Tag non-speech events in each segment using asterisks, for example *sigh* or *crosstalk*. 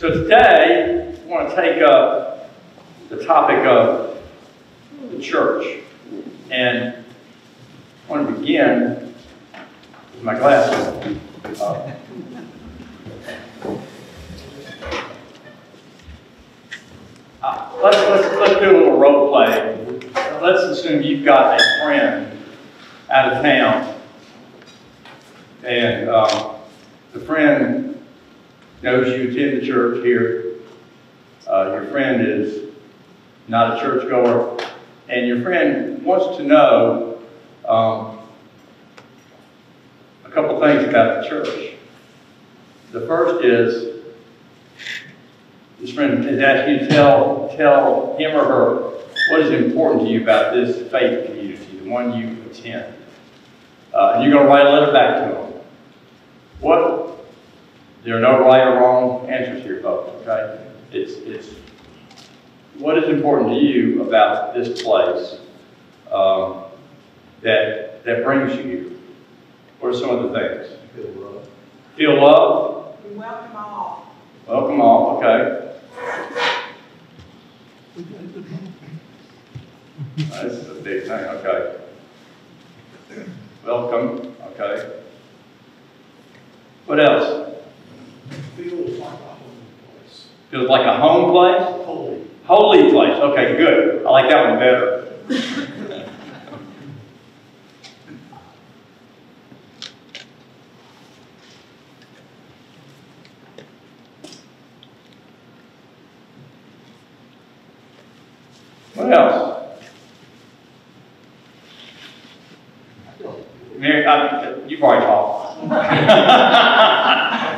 So today, I want to take up the topic of the church. And I want to begin with my glasses. Uh, uh, let's, let's, let's do a little role play. Let's assume you've got a friend out of town. And um, the friend knows you attend the church here. Uh, your friend is not a churchgoer. And your friend wants to know um, a couple things about the church. The first is this friend is asking you to tell, tell him or her what is important to you about this faith community, the one you attend. Uh, and you're going to write a letter back to them. What? There are no right or wrong answers here, folks. Okay? It's it's what is important to you about this place um, that that brings you here. What are some of the things? Feel love. Feel love. We welcome all. Welcome all. Okay. This is a big thing. Okay. Welcome. Okay. What else? Feels like a home place. Feels like a home place? Holy. Holy place. Okay, good. I like that one better. What else? I feel Mary, uh, you've already talked.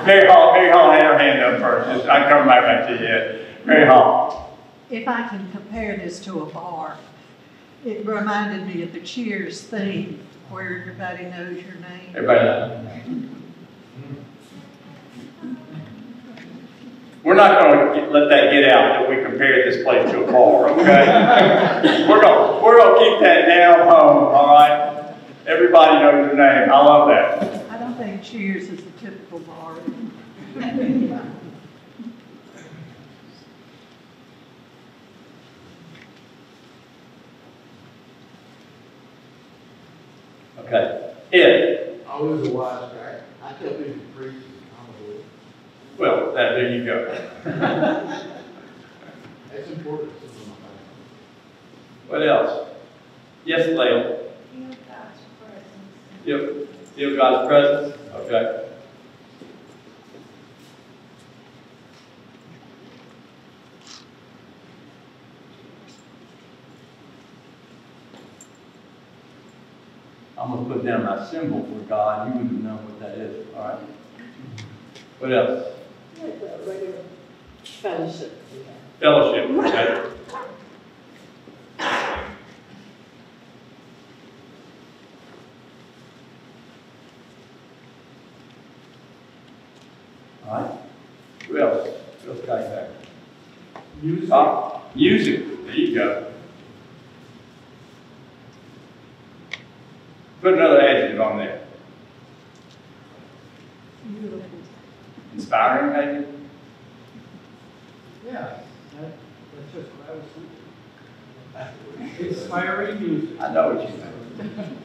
Mary Hall, Mary Hall had her hand up first. Just- I come right back to you. Mary Hall. If I can compare this to a bar, it reminded me of the Cheers theme where everybody knows your name. Everybody. We're not going to let that get out that we compared this place to a bar, okay? *laughs* We're going, we're going to keep that down home, all right? Everybody knows your name. I love that. I don't think Cheers is a typical bar. *laughs* Okay. Ed. I was a wise guy. I tell people to preach, I'm a little. Well, that, there you go. That's important to some of my What else? Yes, Leila. Feel God's presence. Feel, feel God's presence? Okay. I'm gonna put down my symbol for God, you wouldn't know what that is, all right? What else? Regular fellowship. Fellowship, okay? All right, who else? Who else got that? Music. Ah, music, there you go. Put another adjective on there. Inspiring, maybe? Yeah, that, that's just what I was thinking. Inspiring music. I know what you mean.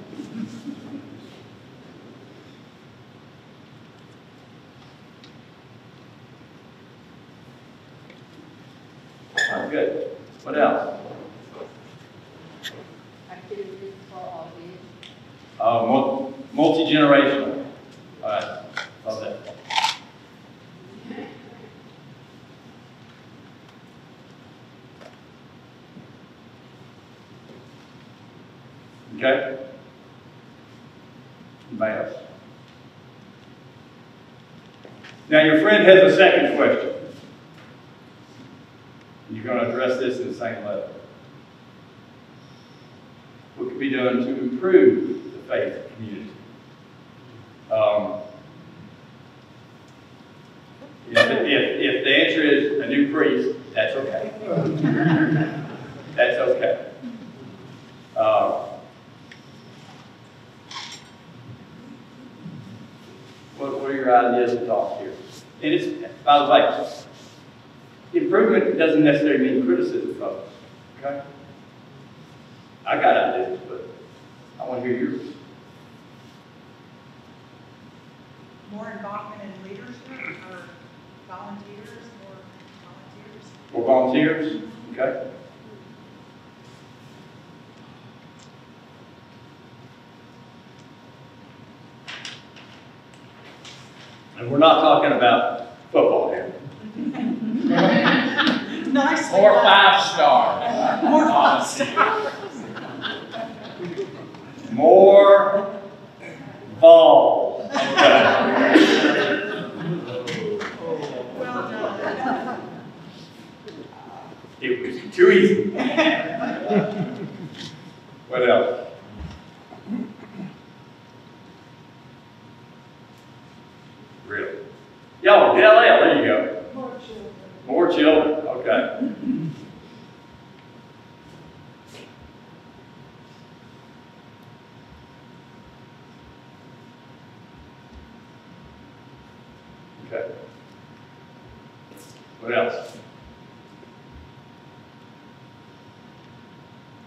Oh, good. What else? Activities for all ages. Uh, mul- multi-generational. All right, love that. Okay? Anybody else? Now, your friend has a second question. You're going to address this in the same letter. What could be done to improve the faith community? Um, if, if, if the answer is a new priest, that's okay. That's okay. Uh, what, what are your ideas and thoughts? And it's, by the way, improvement doesn't necessarily mean criticism, folks, okay? I got ideas, but I want to hear yours. More involvement in leadership or volunteers, more volunteers? For volunteers, okay? And we're not talking about football here. Nice. Or five stars. More five stars. More balls. Okay. Well. It was too easy. What else? Really? Y'all, yeah, there you go. More children. More children, okay. Okay. What else?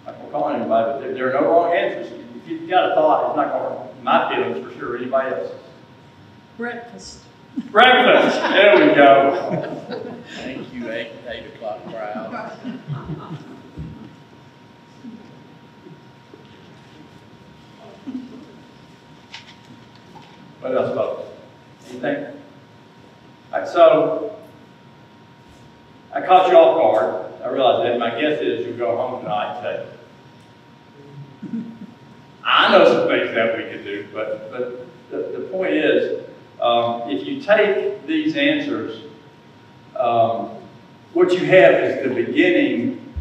Not gonna call anybody, but there, there are no wrong answers. If you've got a thought, it's not gonna, hurt my feelings for sure, anybody else's. Breakfast. Breakfast, there we go. Thank you, eight, eight o'clock crowd. What else, folks? Anything? All right, so, I caught you off guard. I realize that. My guess is you'll go home tonight and say, I know some things that we could do, but, but the, the point is, um, if you take these answers, um, what you have is the beginning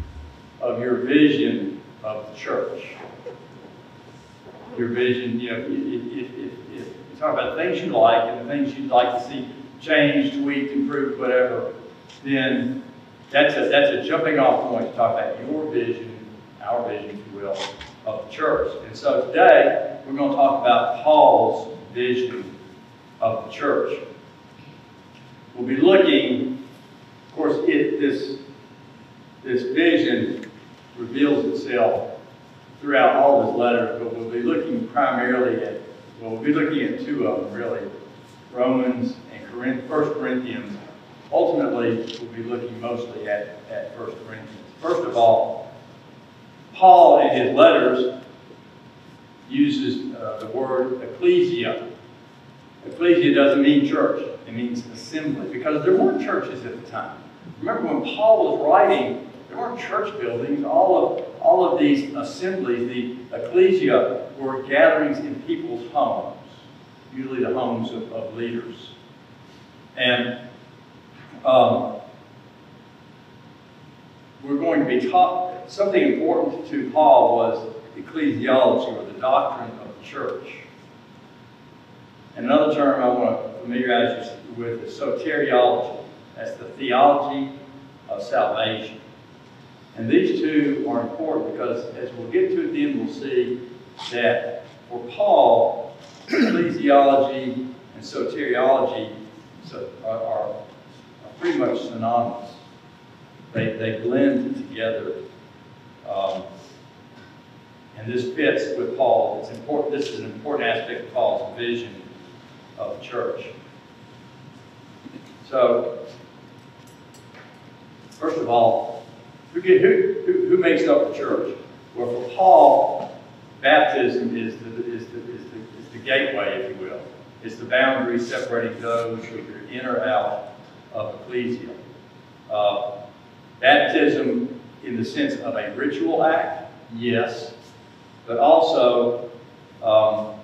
of your vision of the church. Your vision, you know, if, if, if, if you talk about things you like and the things you'd like to see changed, tweaked, improved, whatever, then that's a, that's a jumping off point to talk about your vision, our vision, if you will, of the church. And so today, we're going to talk about Paul's vision of the church. We'll be looking, of course, it, this, this vision reveals itself throughout all his letters, but we'll be looking primarily at, well, we'll be looking at two of them, really, Romans and First Corinthians. Ultimately, we'll be looking mostly at, at First Corinthians. First of all, Paul in his letters uses uh, the word ecclesia. Ecclesia doesn't mean church, it means assembly, because there weren't churches at the time. Remember when Paul was writing, there weren't church buildings. All of, all of these assemblies, the ecclesia, were gatherings in people's homes, usually the homes of, of leaders. And um, we're going to be taught, something important to Paul was ecclesiology, or the doctrine of the church. And another term I want to familiarize you with is soteriology. That's the theology of salvation. And these two are important because as we'll get to it then, we'll see that for Paul, ecclesiology and soteriology are, are, are pretty much synonymous. They, they blend together. Um, and this fits with Paul. It's important. This is an important aspect of Paul's vision of the church. So, first of all, who, who, who, who makes up the church? Well, for Paul, baptism is the, is the, is the, is the gateway, if you will. It's the boundary separating those who are in or out of ecclesia. Uh, baptism, in the sense of a ritual act, yes, but also um,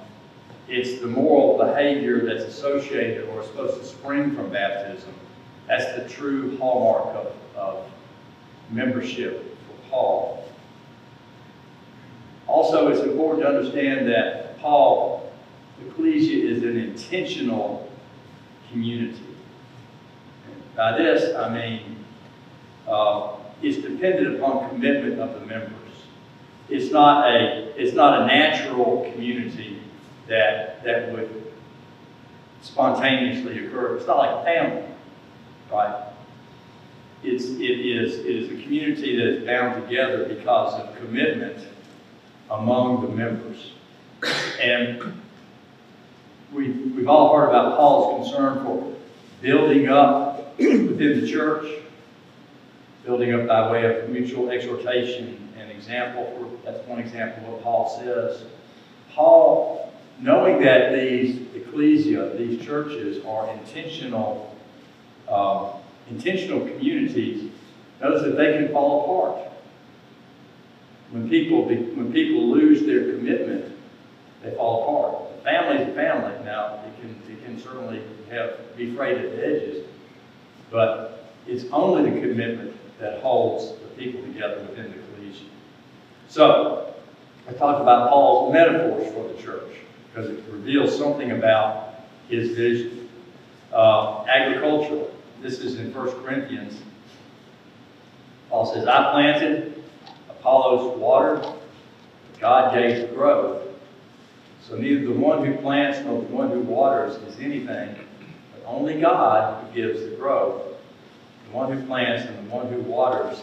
it's the moral behavior that's associated or supposed to spring from baptism. That's the true hallmark of, of membership for Paul. Also, it's important to understand that Paul, ecclesia is an intentional community. By this, I mean uh, it's dependent upon commitment of the members. It's not a it's not a natural community that that would spontaneously occur. It's not like a family, right? it's, it is, it is a community that is bound together because of commitment among the members. And we, we've all heard about Paul's concern for building up within the church, building up by way of mutual exhortation and example. That's one example of what Paul says. Paul, knowing that these ecclesia, these churches, are intentional, uh, intentional communities, knows that they can fall apart. When people, be, when people lose their commitment, they fall apart. Family is a family. Now, it can, it can certainly have, be frayed at the edges, but it's only the commitment that holds the people together within the ecclesia. So, I talked about Paul's metaphors for the church because it reveals something about his vision. Uh, agricultural. This is in 1 Corinthians. Paul says, I planted, Apollos watered, God gave the growth. So neither the one who plants nor the one who waters is anything, but only God who gives the growth. The one who plants and the one who waters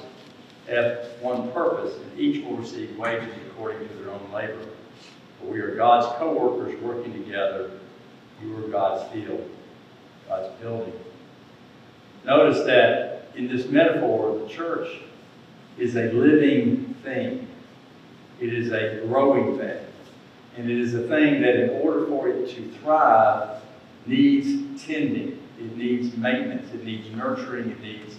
have one purpose, and each will receive wages according to their own labor. We are God's co-workers working together. You are God's field, God's building. Notice that in this metaphor, the church is a living thing. It is a growing thing. And it is a thing that in order for it to thrive needs tending. It needs maintenance. It needs nurturing. It needs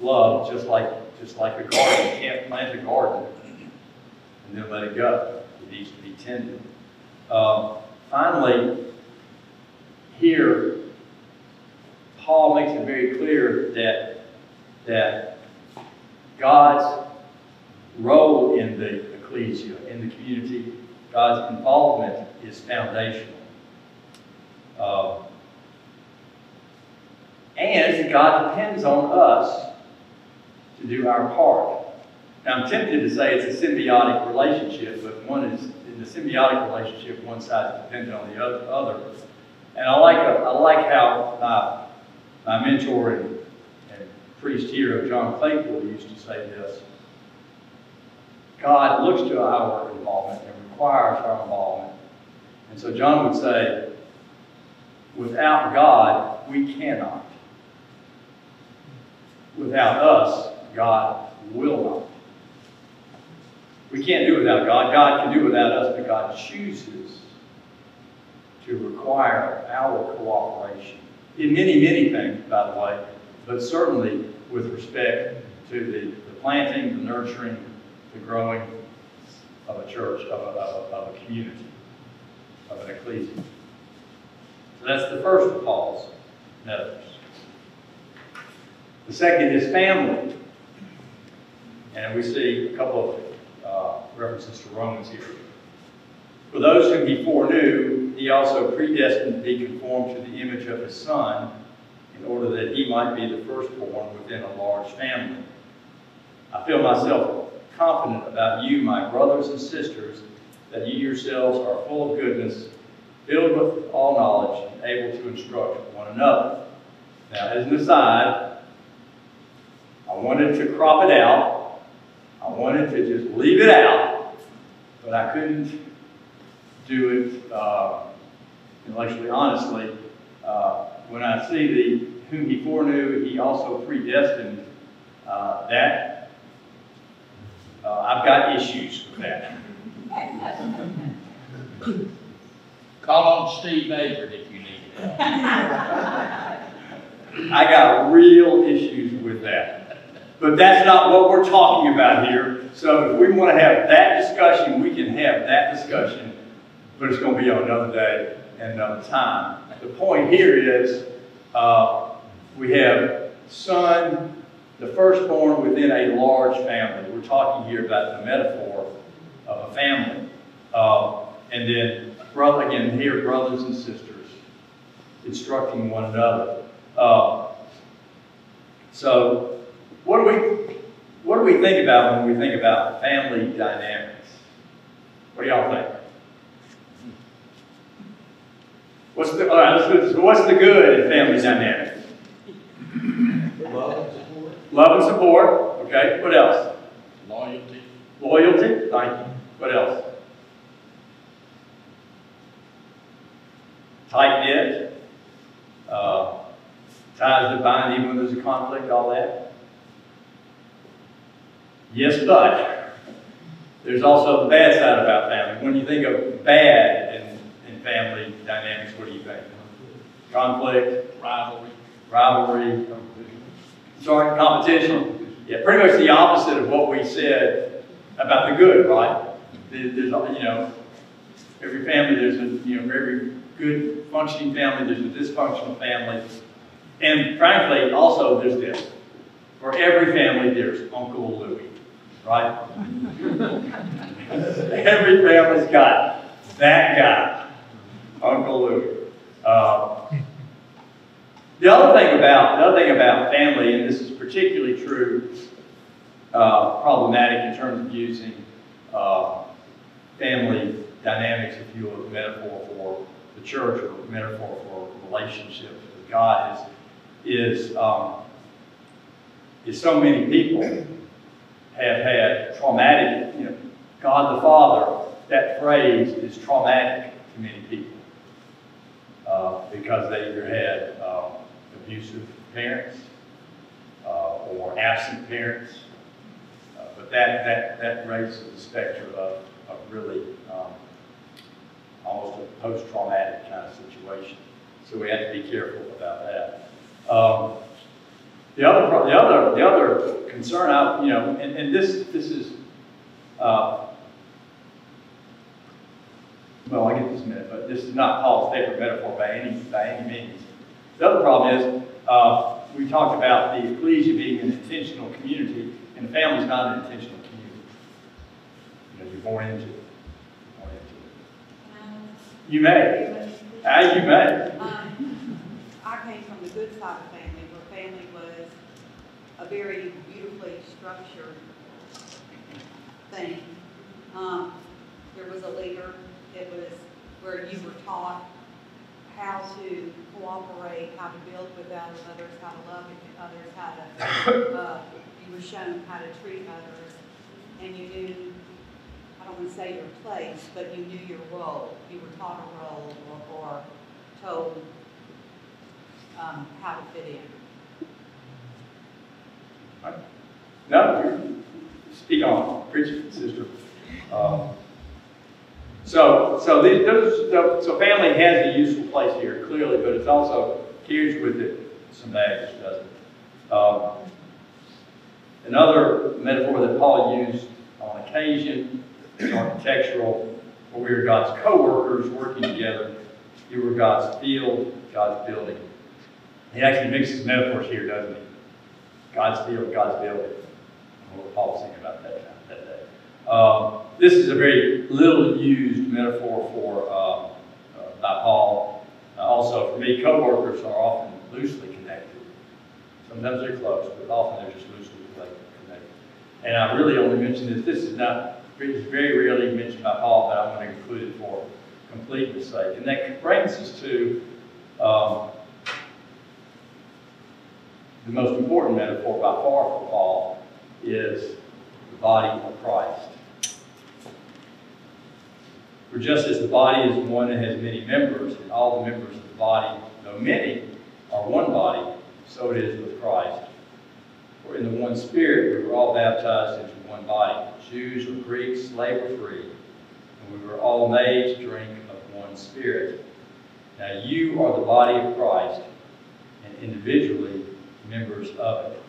love, just like, just like a garden. You can't plant a garden and then let it go. It needs to be tended. Um, finally, here, Paul makes it very clear that, that God's role in the ecclesia, in the community, God's involvement is foundational. Uh, and God depends on us to do our part. Now, I'm tempted to say it's a symbiotic relationship, but one is, in the symbiotic relationship, one side is dependent on the other. And I like, I like how my, my mentor and, and priest hero, John Claypool, used to say this. God looks to our involvement and requires our involvement. And so John would say, without God, we cannot. Without us, God will not. We can't do without God. God can do without us, but God chooses to require our cooperation in many, many things, by the way, but certainly with respect to the, the planting, the nurturing, the growing of a church, of a, of a, of a community, of an ecclesia. So that's the first of Paul's. The second is family. And we see a couple of uh, references to Romans here. For those whom he foreknew, he also predestined to be conformed to the image of his Son, in order that he might be the firstborn within a large family. I feel myself confident about you, my brothers and sisters, that you yourselves are full of goodness, filled with all knowledge, and able to instruct one another. Now, as an aside, I wanted to crop it out. I wanted to just leave it out, but I couldn't do it uh, intellectually honestly. Uh, when I see the whom he foreknew, he also predestined, uh, that uh, I've got issues with that. Call on Steve Averitt if you need it. *laughs* I got real issues with that. But that's not what we're talking about here. So if we want to have that discussion, we can have that discussion, but it's going to be on another day and another time. The point here is uh, we have son, the firstborn within a large family. We're talking here about the metaphor of a family. Uh, and then, brother, again, here, brothers and sisters instructing one another. Uh, so, what do we what do we think about when we think about family dynamics? What do y'all think? What's the all right? Let's do this. What's the good in family dynamics? Love and support. Love and support, okay, what else? Loyalty, Loyalty, thank you. What else? Tight knit, uh, ties that bind even when there's a conflict, all that. Yes, but there's also the bad side about family. When you think of bad in, in family dynamics, what do you think? Conflict, rivalry, rivalry, sorry, competition. Yeah, pretty much the opposite of what we said about the good, right? There- There's, you know, every family, there's a, you know, very good functioning family, there's a dysfunctional family. And frankly, also there's this. For every family, there's Uncle Louie, right? Every family's got that guy, Uncle Louie. Uh, the other thing about the other thing about family, and this is particularly true, uh, problematic in terms of using uh, family dynamics, if you will, as metaphor for the church or metaphor for relationships with God, is is um, is so many people have had traumatic, you know, God the Father. That phrase is traumatic to many people uh, because they either had uh, abusive parents uh, or absent parents. Uh, but that, that, that raises the specter of, of really um, almost a post-traumatic kind of situation. So we have to be careful about that. Um, the other, the other, the other concern, I, you know, and, and this, this is, uh, well, I'll get this in minute, but this is not Paul's favorite metaphor by any, by any means. The other problem is, uh, we talked about the ecclesia being an intentional community, and the family's not an intentional community. You know, you're born into it. Born into it. You may. Ah, you may. Um, I came from the good side of family, where family was a very beautifully structured thing. Um, there was a leader, it was where you were taught how to cooperate, how to build with others, how to love others, how to, uh, you were shown how to treat others, and you knew, I don't want to say your place, but you knew your role. You were taught a role or, or told um, how to fit in. No, you speak on, preach sister. Um, so, so these, those, so, family has a useful place here, clearly, but it's also carries with it some baggage, doesn't it? Um, another metaphor that Paul used on occasion architectural, where we are God's co-workers working together. You were God's field, God's building. He actually mixes metaphors here, doesn't he? God's field, God's building. What Paul was thinking about that, that day. Um, this is a very little used metaphor for um, uh, by Paul. Uh, also, for me, co-workers are often loosely connected. Sometimes they're close, but often they're just loosely connected. And I really only mention this. This is not. It's very rarely mentioned by Paul, but I want to include it for completeness sake. And that brings us to um, the most important metaphor by far for Paul is the body of Christ. For just as the body is one and has many members, and all the members of the body, though many, are one body, so it is with Christ. For in the one Spirit we were all baptized into one body, Jews or Greeks, slave or free, and we were all made to drink of one Spirit. Now you are the body of Christ, and individually members of it.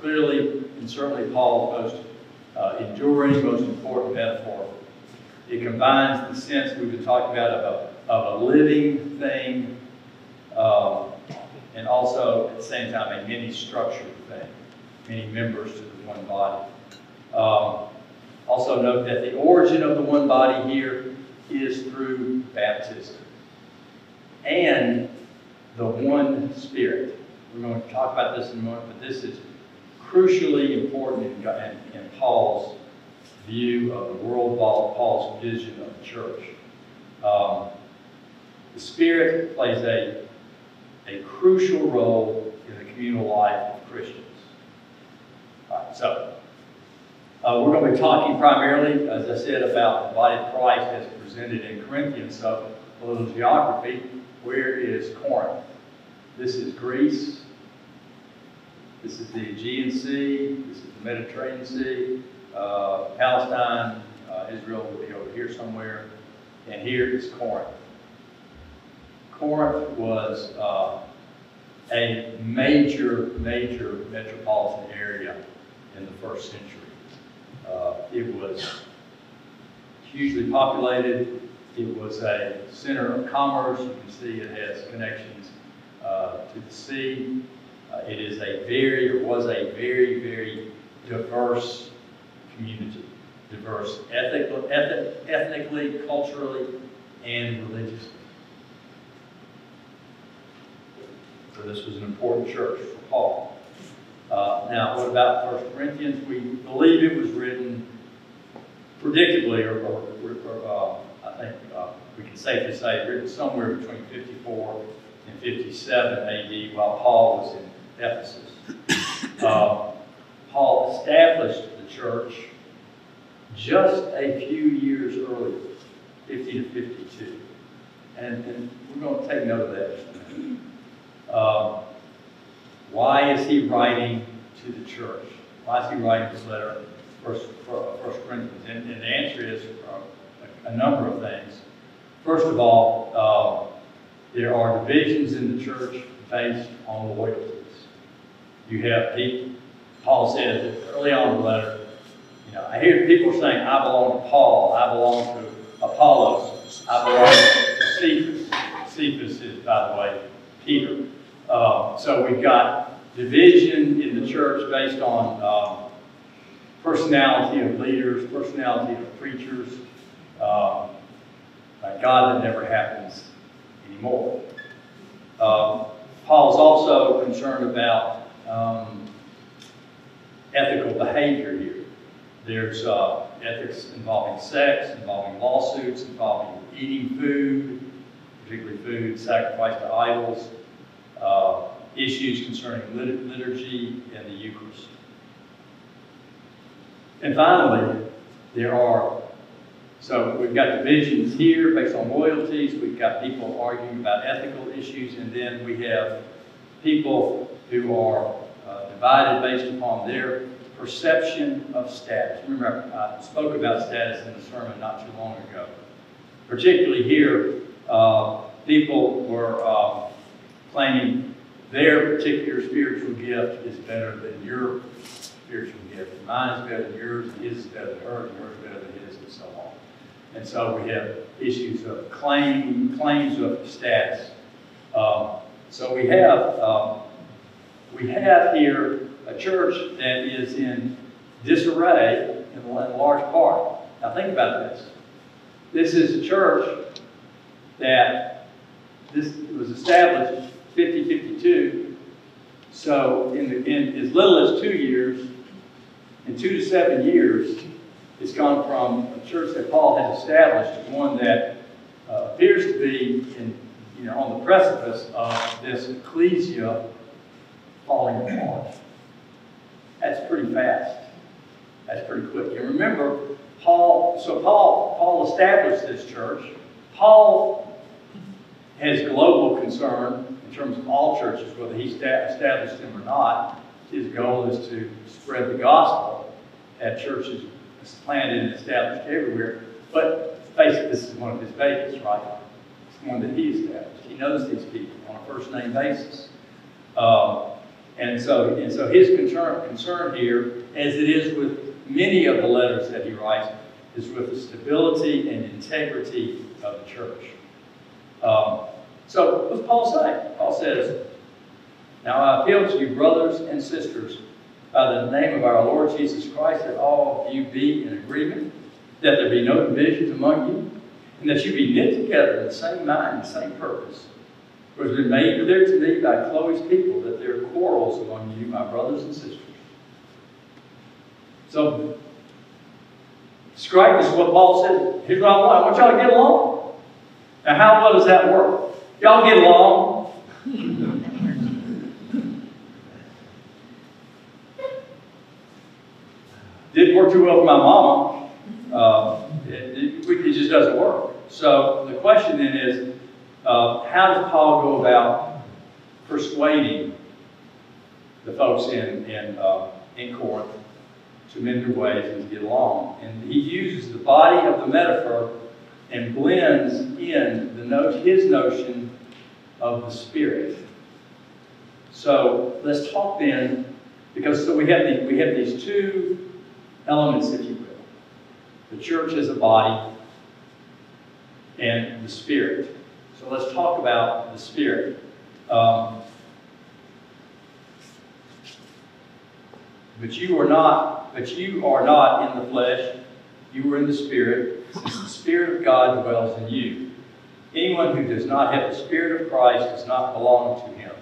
Clearly and certainly Paul's most uh, enduring, most important metaphor. It combines the sense we've been talking about of a, of a living thing um, and also at the same time a many structured thing, many members to the one body. Um, also note that the origin of the one body here is through baptism and the one spirit. We're going to talk about this in a moment, but this is crucially important in, in, in Paul's view of the world, Paul's vision of the church. Um, the Spirit plays a, a crucial role in the communal life of Christians. All right, so, uh, we're gonna be talking primarily, as I said, about the body of Christ as presented in Corinthians, so a little geography. Where is Corinth? This is Greece. This is the Aegean Sea, this is the Mediterranean Sea, uh, Palestine, uh, Israel will be over here somewhere, and here is Corinth. Corinth was uh, a major, major metropolitan area in the first century. Uh, It was hugely populated. It was a center of commerce. You can see it has connections uh, to the sea. Uh, It is a very, or was a very, very diverse community. Diverse ethically, ethnically, culturally, and religiously. So this was an important church for Paul. Uh, now, what about First Corinthians? We believe it was written predictably, or, or, or uh, I think uh, we can safely say written somewhere between 54 and 57 AD while Paul was in Ephesus. Uh, Paul established the church just a few years earlier, 50 to 52. And, and we're going to take note of that. Um, why is he writing to the church? Why is he writing this letter, First, First Corinthians? And, and the answer is uh, a, a number of things. First of all, uh, there are divisions in the church based on loyalties. You have people, Paul says early on in the letter, you know, I hear people saying, I belong to Paul, I belong to Apollos, I belong to Cephas. Cephas is, by the way, Peter. Uh, so we've got division in the church based on um, personality of leaders, personality of preachers. Uh, God, that never happens anymore. Uh, Paul's also concerned about um, ethical behavior here. There's uh, ethics involving sex, involving lawsuits, involving eating food, particularly food sacrificed to idols, uh, issues concerning lit liturgy and the Eucharist. And finally, there are, so we've got divisions here based on loyalties, we've got people arguing about ethical issues, and then we have people who are uh, divided based upon their perception of status. Remember, I spoke about status in the sermon not too long ago. Particularly here, uh, people were uh, claiming their particular spiritual gift is better than your spiritual gift. Mine is better than yours, and his is better than hers, and is better than his, and so on. And so we have issues of claim, claims of status. Um, so we have um, we have here a church that is in disarray in large part. Now think about this. This is a church that this was established 5052. So in, the, in as little as two years, in two to seven years, it's gone from a church that Paul has established to one that uh, appears to be in, you know, on the precipice of this ecclesia falling apart. That's pretty fast. That's pretty quick. And remember, Paul, so Paul, Paul established this church. Paul has global concern in terms of all churches, whether he established them or not. His goal is to spread the gospel at churches planted and established everywhere. But basically, this is one of his babies, right? It's one that he established. He knows these people on a first name basis. Um, and so, and so his concern, concern here, as it is with many of the letters that he writes, is with the stability and integrity of the church. Um, so what's Paul say? Paul says, Now I appeal to you, brothers and sisters, by the name of our Lord Jesus Christ, that all of you be in agreement, that there be no divisions among you, and that you be knit together in the same mind and same purpose. It been made clear to me by Chloe's people that there are quarrels among you, my brothers and sisters. So, this is what Paul said. Here's what I want. I want y'all to get along. Now, how well does that work? Y'all get along. *laughs* Didn't work too well for my mama. Uh, it, it, it just doesn't work. So the question then is, uh, how does Paul go about persuading the folks in, in, uh, in Corinth to mend their ways and to get along? And he uses the body of the metaphor and blends in the note, his notion of the Spirit. So let's talk then, because so we have the, we have these two elements, if you will. The church as a body and the Spirit. So let's talk about the Spirit. Um, but you are not, but you are not in the flesh, you are in the Spirit, since the Spirit of God dwells in you. Anyone who does not have the Spirit of Christ does not belong to him.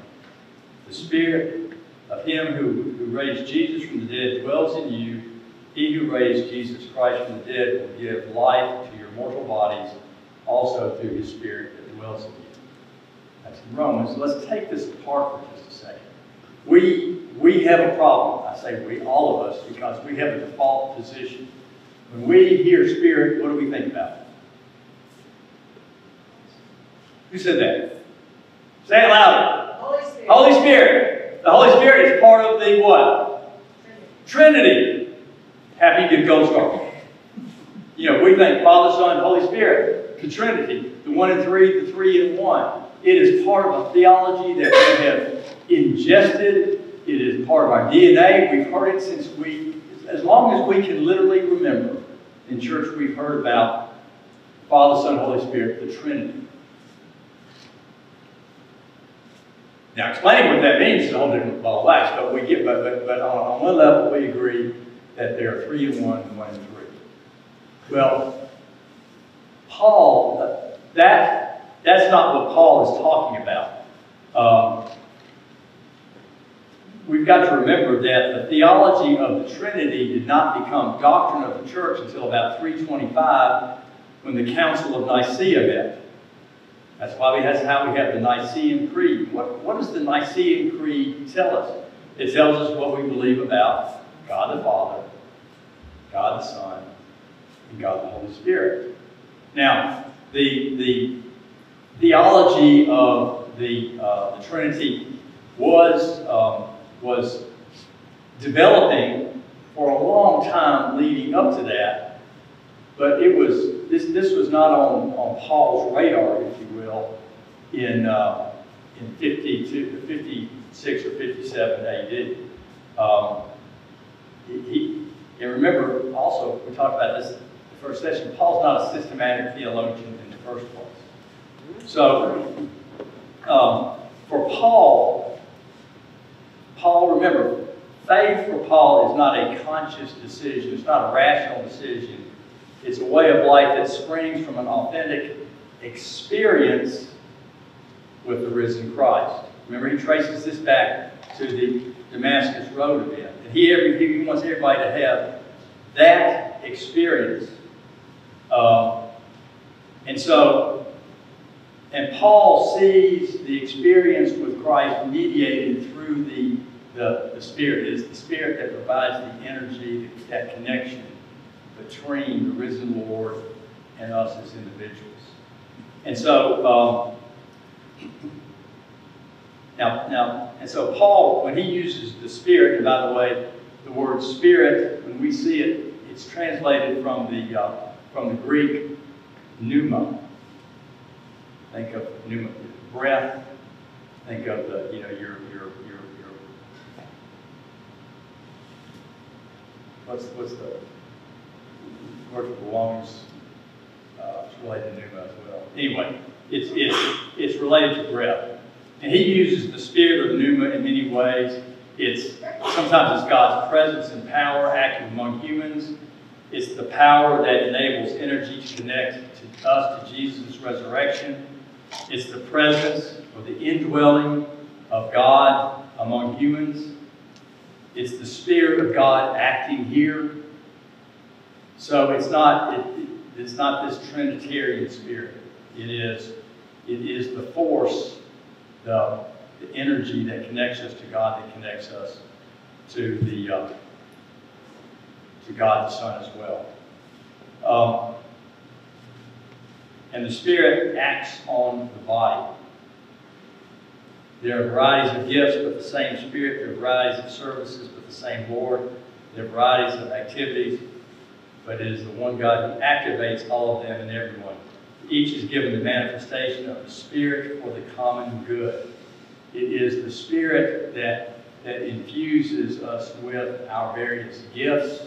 The Spirit of him who, who raised Jesus from the dead dwells in you. He who raised Jesus Christ from the dead will give life to your mortal bodies also through his Spirit dwells in you. That's in Romans. Let's take this apart for just a second. We, we have a problem. I say we, all of us, because we have a default position. When we hear Spirit, what do we think about? Who said that? Say it louder. Holy Spirit. Holy Spirit. The Holy Spirit is part of the what? Trinity. Happy good gold star. You know, we think Father, Son, and Holy Spirit, the Trinity, the one and three, the three and one. It is part of a theology that we have ingested. It is part of our DNA. We've heard it since we, as long as we can literally remember. In church, we've heard about Father, Son, Holy Spirit, the Trinity. Now, explaining what that means is a whole different ball of wax, but we get, but, but, but on, on one level, we agree that there are three in one and one in three. Well, Paul, that, that's not what Paul is talking about. Um, we've got to remember that the theology of the Trinity did not become doctrine of the church until about 325 when the Council of Nicaea met. That's why we, that's how we have the Nicene Creed. What, what does the Nicene Creed tell us? It tells us what we believe about God the Father, God the Son, and God the Holy Spirit. Now, the, the theology of the, uh, the Trinity was, um, was developing for a long time leading up to that, but it was, this, this was not on, on Paul's radar, if you will, in, uh, in 52, 56 or 57 AD. Um, he, and remember, also, we talked about this first session, Paul's not a systematic theologian in the first place. So, um, for Paul, Paul, remember, faith for Paul is not a conscious decision. It's not a rational decision. It's a way of life that springs from an authentic experience with the risen Christ. Remember, he traces this back to the Damascus Road event. And he, every, he wants everybody to have that experience. Um, and so, and Paul sees the experience with Christ mediated through the, the, the Spirit. It is the Spirit that provides the energy, that connection between the risen Lord and us as individuals. And so, um, now, now, and so Paul, when he uses the Spirit, and by the way, the word Spirit, when we see it, it's translated from the uh, from the Greek pneuma. Think of pneuma, breath. Think of the, you know, your your your your. What's what's the word for the lungs? Uh, it's related to pneuma as well. Anyway, it's it's it's related to breath. And he uses the spirit of pneuma in many ways. It's sometimes it's God's presence and power acting among humans. It's the power that enables energy to connect to us to Jesus' resurrection. It's the presence or the indwelling of God among humans. It's the Spirit of God acting here. So it's not, it, it's not this Trinitarian spirit. It is, it is the force the, the energy that connects us to God, that connects us to the, uh, to God the Son as well. Um, and the Spirit acts on the body. There are varieties of gifts, but the same Spirit. There are varieties of services, but the same Lord. There are varieties of activities, but it is the one God who activates all of them and everyone. Each is given the manifestation of the Spirit for the common good. It is the Spirit that, that infuses us with our various gifts,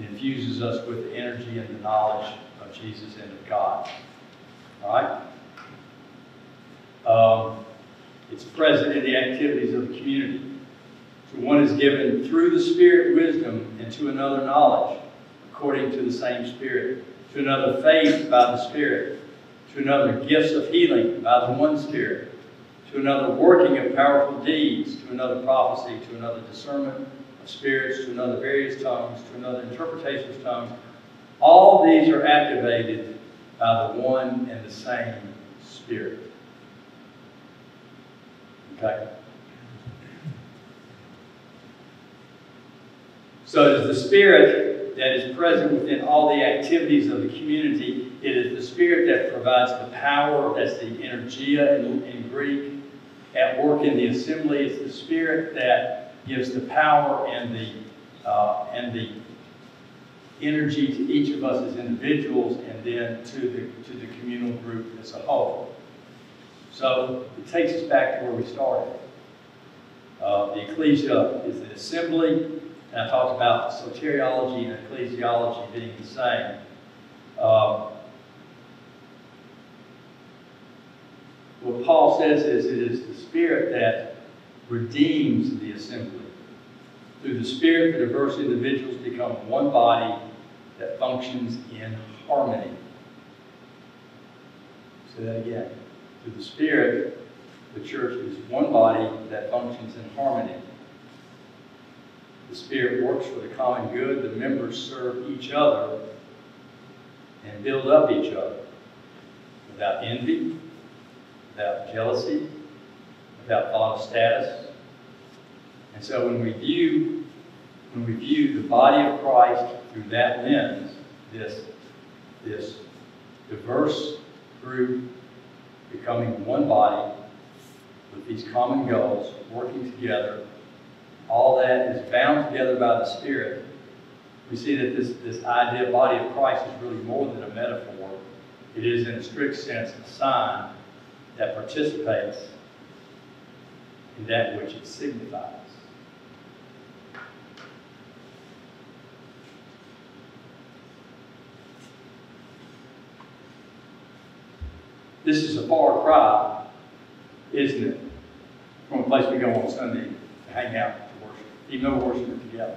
infuses us with the energy and the knowledge of Jesus and of God. All right? Um, it's present in the activities of the community. To one is given through the Spirit wisdom, and to another knowledge, according to the same Spirit. To another faith by the Spirit. To another gifts of healing by the one Spirit. To another working of powerful deeds. To another prophecy. To another discernment spirits. To another various tongues. To another interpretation of tongues. All these are activated by the one and the same Spirit. Okay? So it is the Spirit that is present within all the activities of the community. It is the Spirit that provides the power, that's the energia in, in Greek, at work in the assembly. It's the Spirit that gives the power and the, uh, and the energy to each of us as individuals and then to the, to the communal group as a whole. So it takes us back to where we started. Uh, the ecclesia is the assembly, and I talked about soteriology and ecclesiology being the same. Um, what Paul says is it is the Spirit that redeems the assembly. Through the Spirit, the diverse individuals become one body that functions in harmony. Say that again. Through the Spirit, the church is one body that functions in harmony. The Spirit works for the common good. The members serve each other and build up each other without envy, without jealousy, without thought of status. And so when we view when we view the body of Christ through that lens, this, this diverse group becoming one body with these common goals, working together, all that is bound together by the Spirit. We see that this, this idea of body of Christ is really more than a metaphor. It is, in a strict sense, a sign that participates in that which it signifies. This is a far cry, isn't it, from a place we go on Sunday to hang out to worship, even though we're together.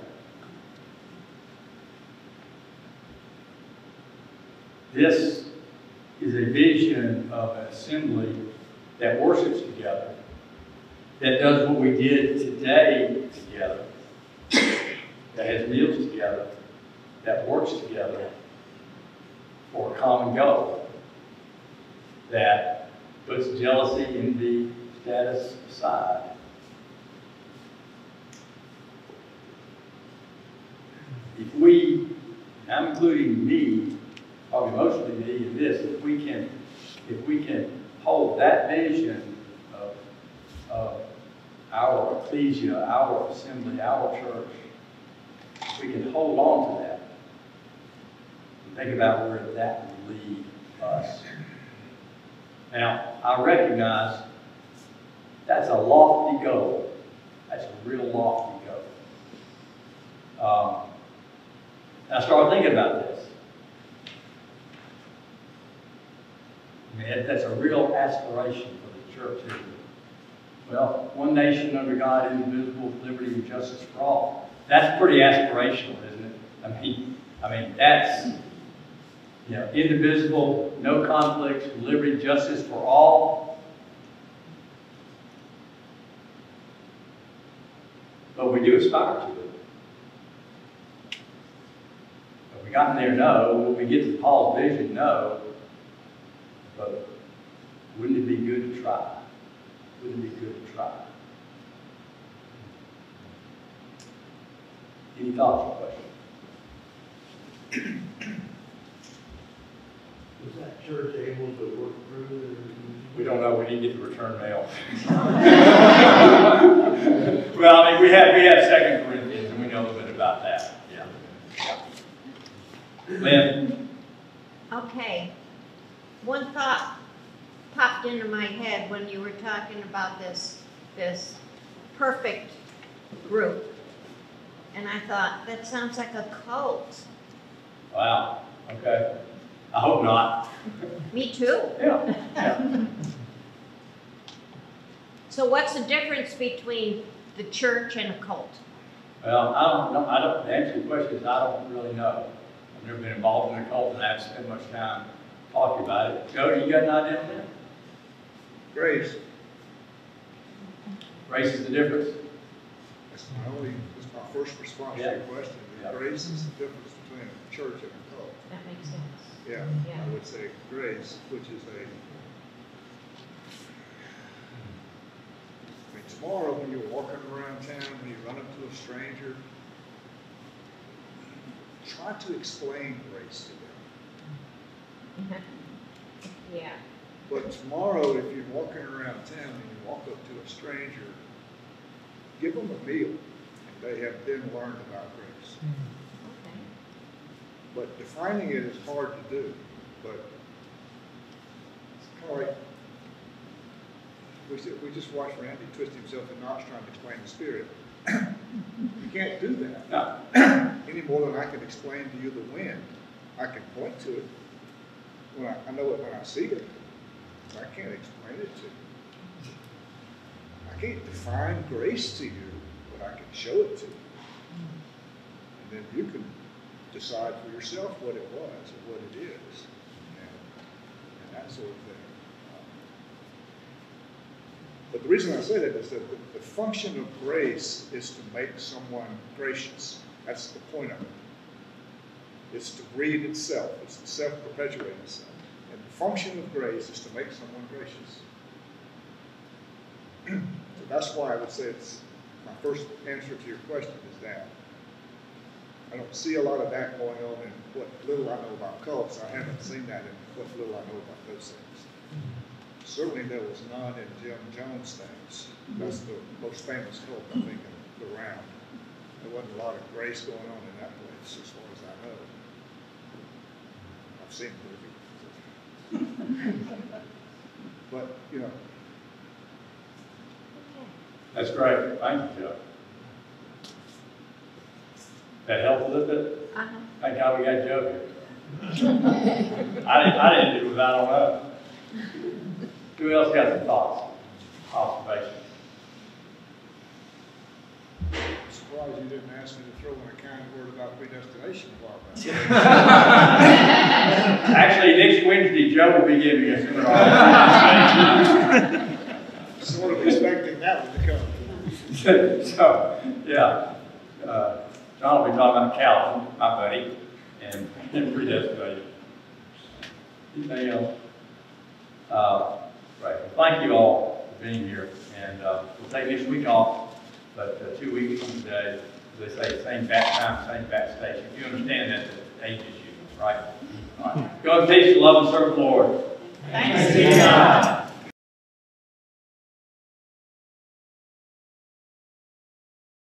This is a vision of an assembly that worships together, that does what we did today together, that has meals together, that works together for a common goal, that puts jealousy, envy, status aside. If we, and I'm including me, probably mostly me in this, if we can, if we can hold that vision of, of our ecclesia, our assembly, our church, we can hold on to that, and think about where that will lead us. Now, I recognize that's a lofty goal. That's a real lofty goal. Um, I started thinking about this. I mean, that's a real aspiration for the church? Well, one nation under God, indivisible, with liberty and justice for all. That's pretty aspirational, isn't it? I mean, I mean, that's, you know, indivisible, no conflicts, liberty, justice for all. But we do aspire to it. Have we gotten there? No. Will we get to Paul's vision? No. But wouldn't it be good to try? wouldn't be good to? Any thoughts or questions? Was that church able to work through their... We don't know. We didn't get the return mail. *laughs* well, I mean, we have, we have Second Corinthians, and we know a little bit about that. Yeah. Lynn? Okay. One thought popped into my head when you were talking about this, this perfect group. And I thought, that sounds like a cult. Wow, okay. I hope not. Me too. Yeah, yeah. So what's the difference between the church and a cult? Well, I don't know, I don't, the answer to the question is, I don't really know. I've never been involved in a cult, and I haven't spent much time talking about it. Joe, you got an idea on that? Grace, Race is the difference? that's my only, that's my first response to your question. Yeah. Grace is the difference between a church and a cult. That makes sense. Yeah, Yeah. I would say grace, which is a, I mean, tomorrow when you're walking around town, when you run up to a stranger, try to explain grace to them. *laughs* Yeah. But tomorrow, if you're walking around town and you walk up to a stranger, give them a meal, and they have then learned about grace. Okay. But defining it is hard to do, but it's like, we we just watched Randy twist himself in knots trying to explain the Spirit. You can't do that, No. *clears throat* any more than I can explain to you the wind. I can point to it, when I, I know it when I see it, but I can't explain it to you. I can't define grace to you, but I can show it to you. And then you can decide for yourself what it was and what it is, and, and that sort of thing. But the reason I say that is that the, the function of grace is to make someone gracious. That's the point of it. It's to breed itself. It's to self-perpetuate itself. The function of grace is to make someone gracious. *clears throat* so that's why I would say it's my first answer to your question is that. I don't see a lot of that going on in what little I know about cults. I haven't seen that in what little I know about those things. Certainly there was none in Jim Jones' things. That's the most famous cult, I think, in- around. There wasn't a lot of grace going on in that place, as far as I know. I've seen the movie. *laughs* But, you know, That's great, thank you, Joe. That helped a little bit? Uh-huh. Thank God we got Joe here. *laughs* I didn't, I didn't do it without him. Who else got some thoughts, observations? I'm surprised you didn't ask me to throw in a kind word about predestination a while back. *laughs* Actually, next Wednesday, Joe will be giving us an. Sort of expecting that one to come. *laughs* So, yeah, uh, John will be talking about Calvin, my buddy, and and *laughs* predestination. Anything else? Uh, right, well, thank you all for being here, and, uh, we'll take this week off, but uh, two weeks from today, as they say, same bat time, same bat station. You understand that the ages you, right? All right. Go in peace, love and serve the Lord. Thanks be to God.